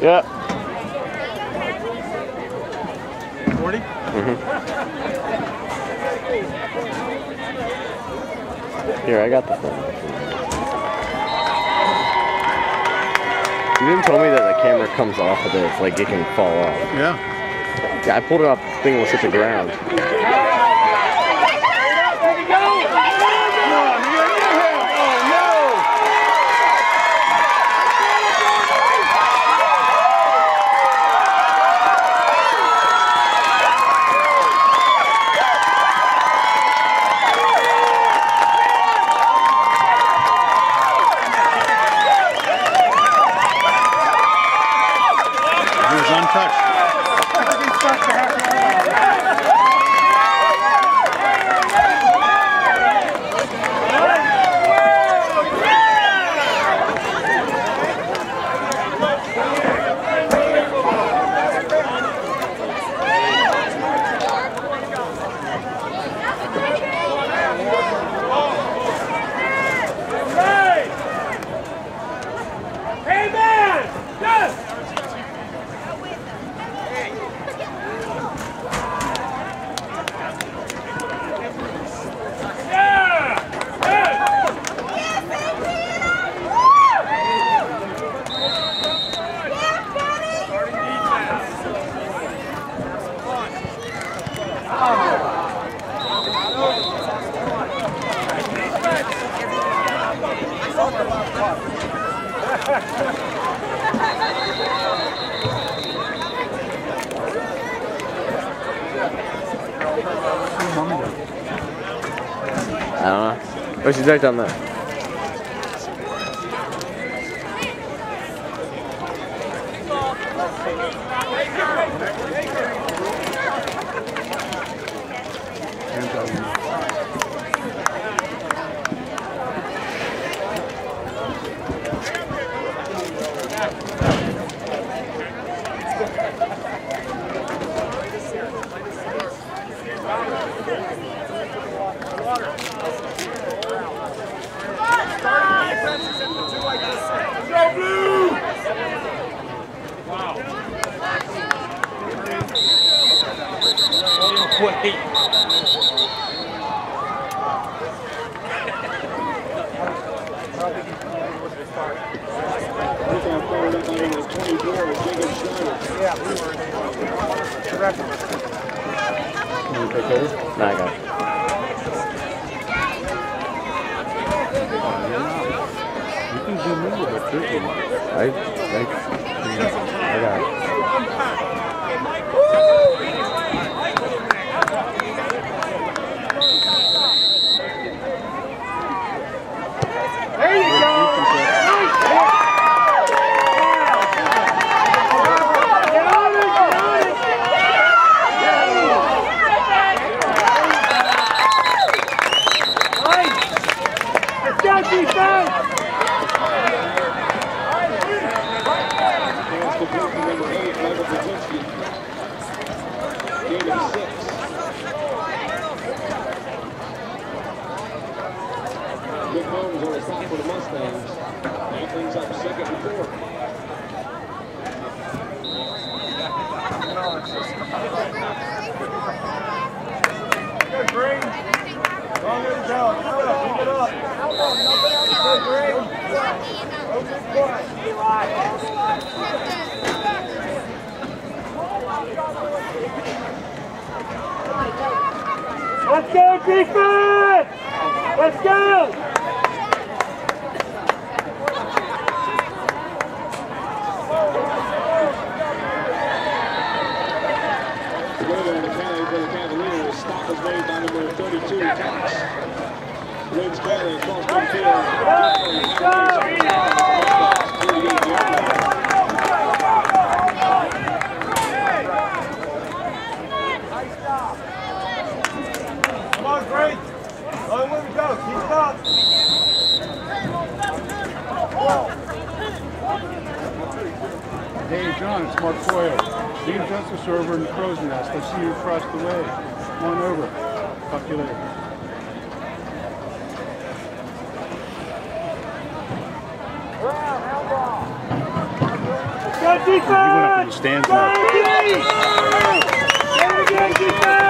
Yeah. 40? Mm-hmm. Here, I got the phone. You didn't tell me that the camera comes off of this, like it can fall off. Yeah. Yeah, I pulled it off, the thing was hit the ground. He was untouched. Hey man! Yes! I don't know. Oh, she's right down there. Go Can you take over? No, I got it. You can zoom in with it, too. I, I, I got it. There you go! Nice hit! Get on it, get on it! Nice! Let's go, defense! Holmes on the top for the Mustangs. Up second and four. Good, Green. Long way to go. Keep it up, keep it up. Good, Green. Open court. Eli. Let's go, defense! Let's go! The goal on the penalty for the Cavaliers. Stop was made by number 32, Cox. Wins Valley across Come on, Green. Long way to go. Keep it up. Hey, John, it's Mark Boyle. Dean Justice over in the Crow's Nest. I see you across the way. Come on over. Talk to you later. Defense! He went up in the stands defense.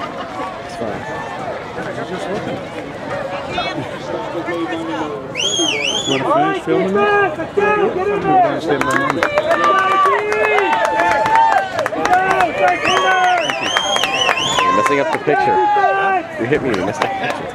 fine. you want to finish filming? Get in there! Messing up the picture. You hit me, you missed the picture.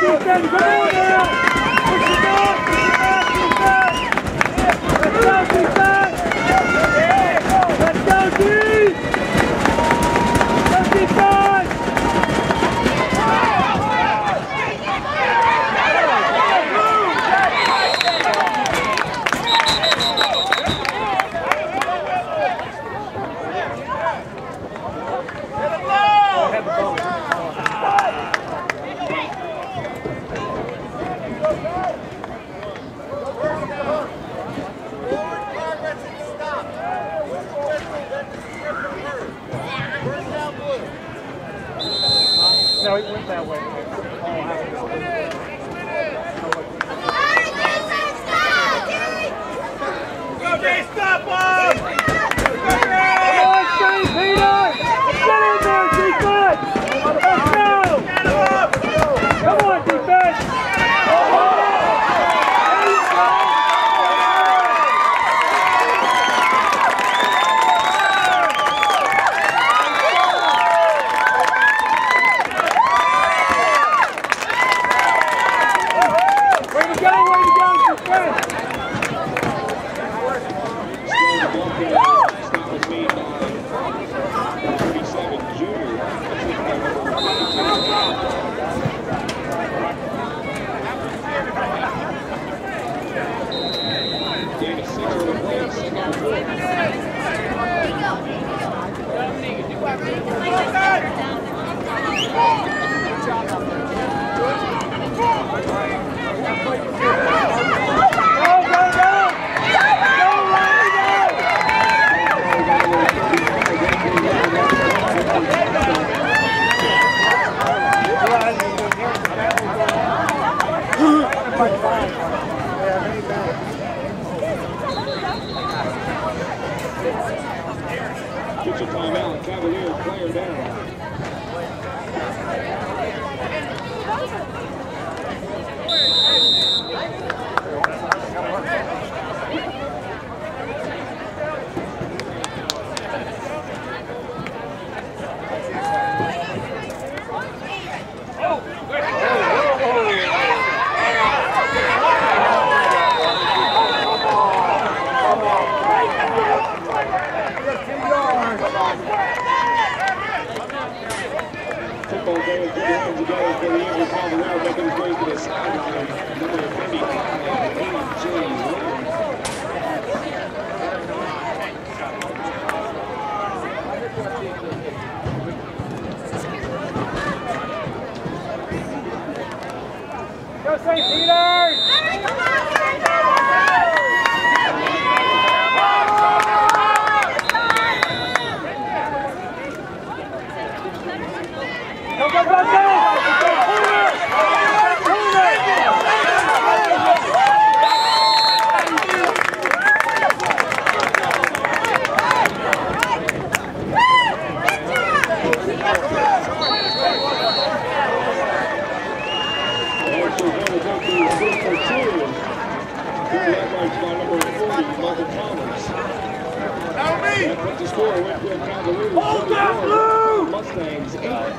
Comune! No, it went that way. Go, Jay, stop! Get your timeout, Cavaliers player down. Lights by number 40, Michael Thomas. That puts the score, Winfield Cavaliers. Hold that blue! Mustangs, eight.